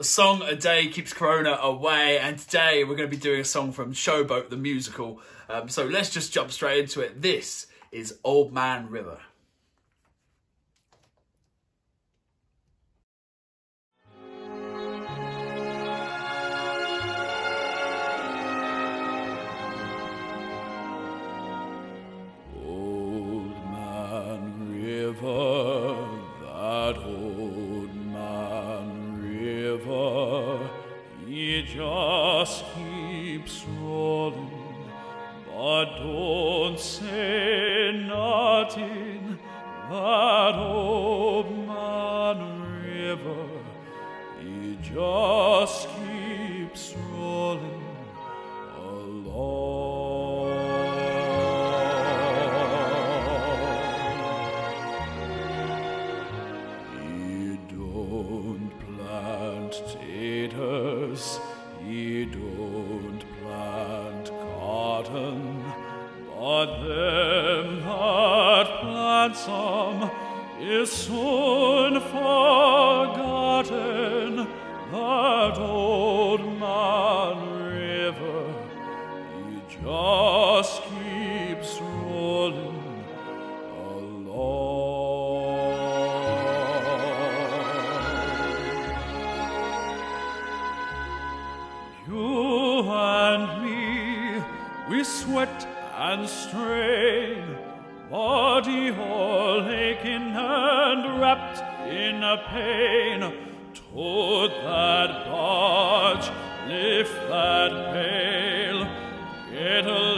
A song a day keeps Corona away, and today we're going to be doing a song from Showboat the musical. Um, so let's just jump straight into it. This is Old Man River. Keeps rolling, but don't say nothing. That old man river, he just keeps rolling along. He don't plant taters, he don't but them that plant some is soon forgotten. That old man river, he just keeps rolling along. You and me, we sweat and strain, body all aching and wrapped in a pain. Toad that barge, lift that pail, get a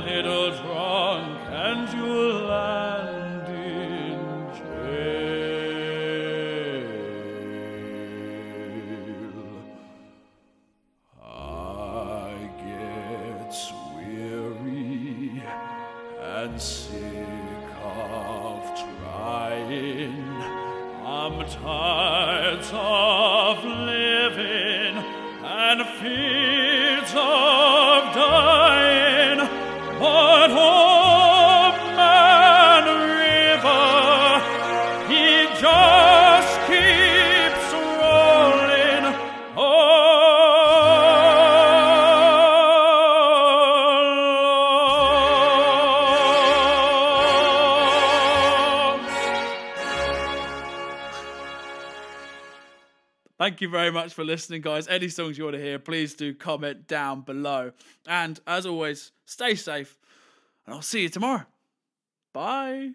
and sick of trying. I'm tired of living and fears Thank you very much for listening, guys. Any songs you want to hear, please do comment down below. And as always, stay safe, and I'll see you tomorrow. Bye.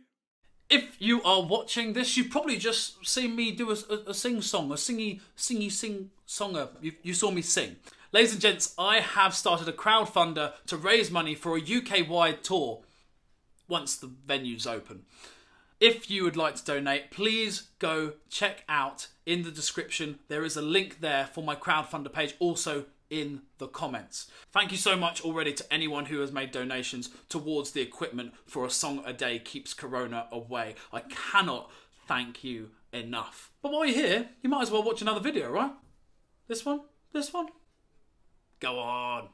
If you are watching this, you've probably just seen me do a, a, a sing song, a singy, singy, sing songer. You, you saw me sing. Ladies and gents, I have started a crowdfunder to raise money for a UK wide tour once the venue's open. If you would like to donate, please go check out in the description. There is a link there for my crowdfunder page, also in the comments. Thank you so much already to anyone who has made donations towards the equipment for a song a day keeps corona away. I cannot thank you enough. But while you're here, you might as well watch another video, right? This one? This one? Go on.